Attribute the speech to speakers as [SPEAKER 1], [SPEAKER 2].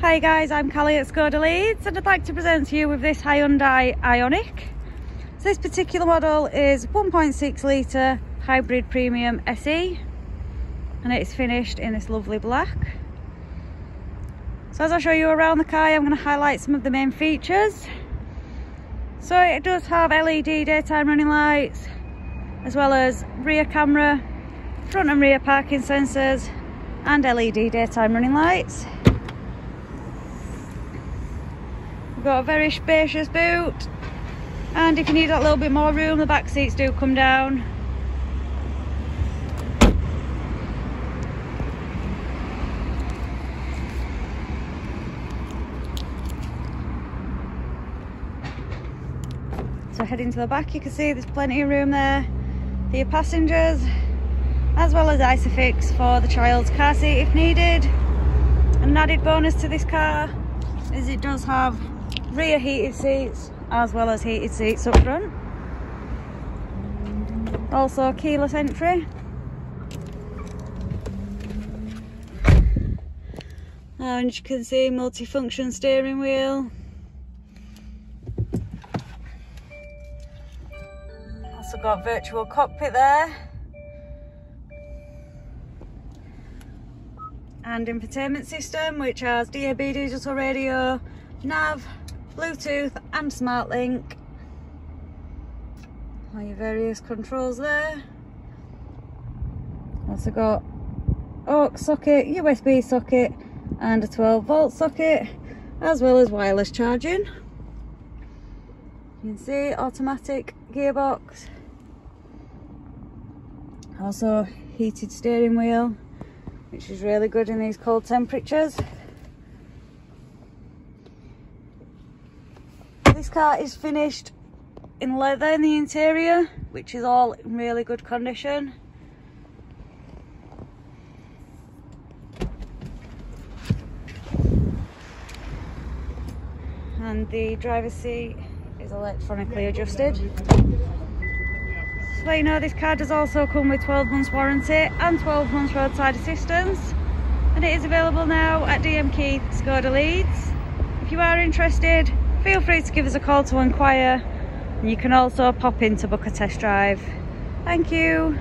[SPEAKER 1] Hi guys, I'm Callie at Skoda Leeds and I'd like to present to you with this Hyundai Ioniq. So this particular model is 1.6 litre hybrid premium SE and it's finished in this lovely black. So as I show you around the car I'm going to highlight some of the main features. So it does have LED daytime running lights as well as rear camera, front and rear parking sensors and LED daytime running lights. We've got a very spacious boot and if you need that little bit more room the back seats do come down. So heading to the back you can see there's plenty of room there for your passengers as well as Isofix for the child's car seat if needed. An added bonus to this car is it does have rear heated seats as well as heated seats up front. Also keyless entry. And you can see multi-function steering wheel. Also got virtual cockpit there. and infotainment system which has DAB digital radio, nav, Bluetooth and SmartLink. All your various controls there. Also got aux socket, USB socket and a 12 volt socket as well as wireless charging. You can see automatic gearbox. Also heated steering wheel which is really good in these cold temperatures. This car is finished in leather in the interior, which is all in really good condition. And the driver's seat is electronically adjusted. So you know this car does also come with 12 months warranty and 12 months roadside assistance and it is available now at DM Keith Skoda Leeds. If you are interested feel free to give us a call to inquire And you can also pop in to book a test drive. Thank you.